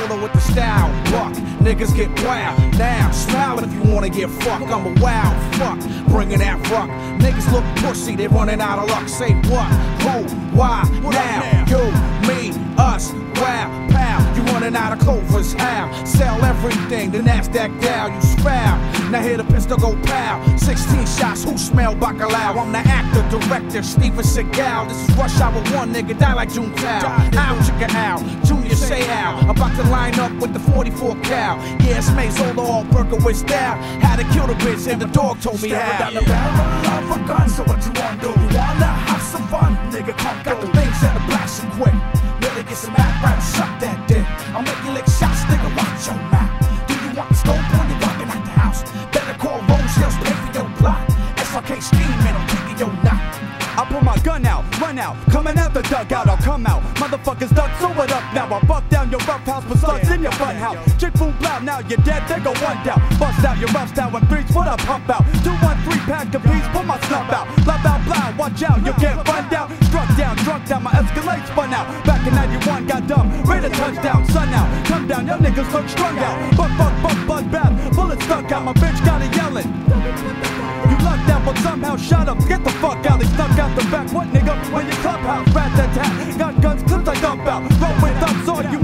With the style. Buck, niggas get wild. Now, smile if you wanna get fucked. I'm a wild fuck, bringing that rock. Niggas look pussy, they running out of luck. Say what? Who? Why? Now, you, me, us, wow, pal. You running out of clovers, how? Sell everything, the NASDAQ Dow, you spout. Now hear the pistol go pow. 16 shots, who smell bacalao? I'm the actor, director, Steven Seagal. This is Rush Hour 1, nigga, die like June chicka ow, Junior say ow. About to line up with the 44 cow. Yeah, it's Maze, Zola, all Berkowitz style. Had to kill the bitch, and the dog told me how. down the barrel of a gun, so what you wanna do? Wanna have some fun, nigga? Come Got the things that are blast and quick. Really get some act right and suck that dick. I'll make you lick shots, nigga, watch your mouth. Do you want the scope when you're walking out the house? Better call Rose Hills, pay for your block. SRK scheming, I'm kicking your knot. I pull my gun out, run out, coming out the dugout, I'll come out. Motherfuckers duck, so what up now? I buck your rough house, with slugs in your butt house. Chick boom blow, now you're dead, they go one down. Bust out your rough style and threes, what I pump out. Two, one, three pack of beats, pull my snuff out. Blah, blah, blah, watch out, you'll get run down. Struck down, drunk down, my Escalade spun out. Back in 91, got dumb, ready to touchdown, sun out. Come down, your niggas look strung out. Buck, buck, buck, bud, bath, bullet stuck out, my bitch got it yelling. You lucked out, but somehow shot up. Get the fuck out, they stuck out the back. What nigga? When your clubhouse, rat that tat. Got guns, clips I dump out. Roll with thumbs on you,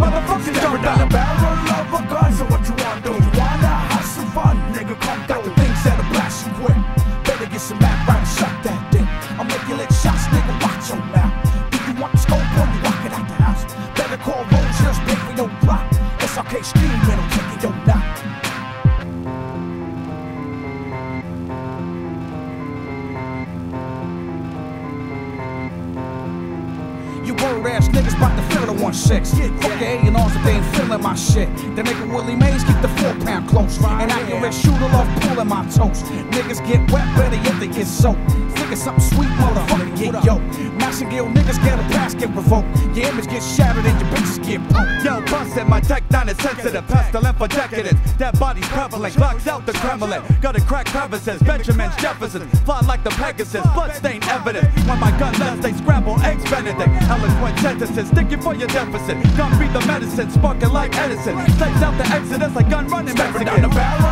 You word ass niggas bout to fill the 1-6. Fuck your A&Rs if they ain't feeling my shit. They make a Willie Mays keep the four pound close. An accurate shooter love pulling my toes. Niggas get wet, better yet they get soaked. Think of something sweet, motherfucker, get yo. Massengill niggas get a pass, get revoked. Your image gets shattered and your bitches get poked. Yo, bust busted, my tech nine is sensitive. Pestilent for decadence. That body's prevalent. Glocks out the Kremlin. Got a crack crevices. Benjamins, Jeffersons. Fly like the Pegasus. Bloodstained evidence. When my gun left, they scramble. Eggs Benedict. Eloquent sentences. Sticky for your deficit. Gun be the medicine. Sparking like Edison. Slaves out the exodus like gun running Staring down the barrel